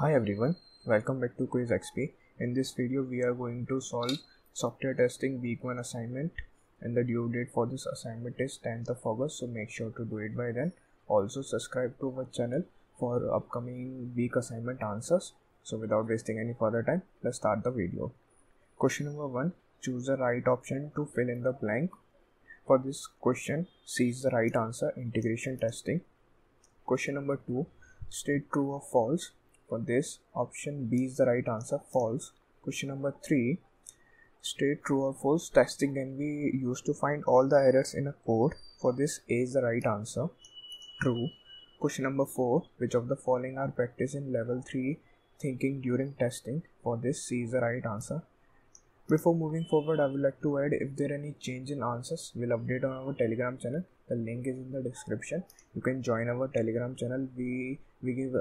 Hi everyone, welcome back to QuizXP. In this video, we are going to solve software testing week 1 assignment and the due date for this assignment is 10th of August so make sure to do it by then. Also subscribe to our channel for upcoming week assignment answers. So without wasting any further time, let's start the video. Question number 1. Choose the right option to fill in the blank. For this question, C is the right answer, integration testing. Question number 2. State true or false for this, option B is the right answer, false. Question number 3. State true or false. Testing can be used to find all the errors in a code. For this, A is the right answer, true. Question number 4. Which of the following are practiced in level 3 thinking during testing? For this, C is the right answer. Before moving forward, I would like to add if there are any change in answers, we'll update on our Telegram channel. The link is in the description. You can join our Telegram channel. We we give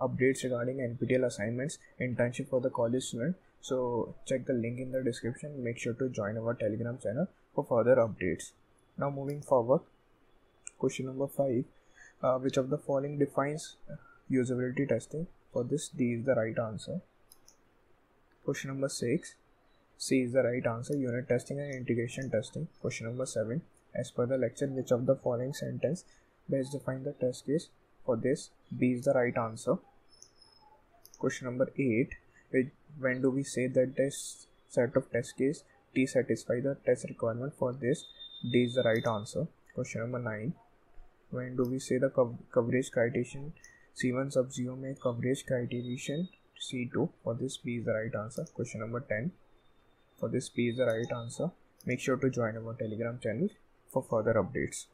updates regarding NPTEL assignments, internship for the college student. So check the link in the description. Make sure to join our Telegram channel for further updates. Now moving forward, question number five: uh, Which of the following defines usability testing? For this, D is the right answer. Question number six: C is the right answer. Unit testing and integration testing. Question number seven: As per the lecture, which of the following sentence best define the test case? For this, B is the right answer. Question number 8 When do we say that this set of test case T satisfy the test requirement for this? D is the right answer. Question number 9 When do we say the co coverage criterion C1 subsumes coverage criterion C2? For this, B is the right answer. Question number 10 For this, B is the right answer. Make sure to join our Telegram channel for further updates.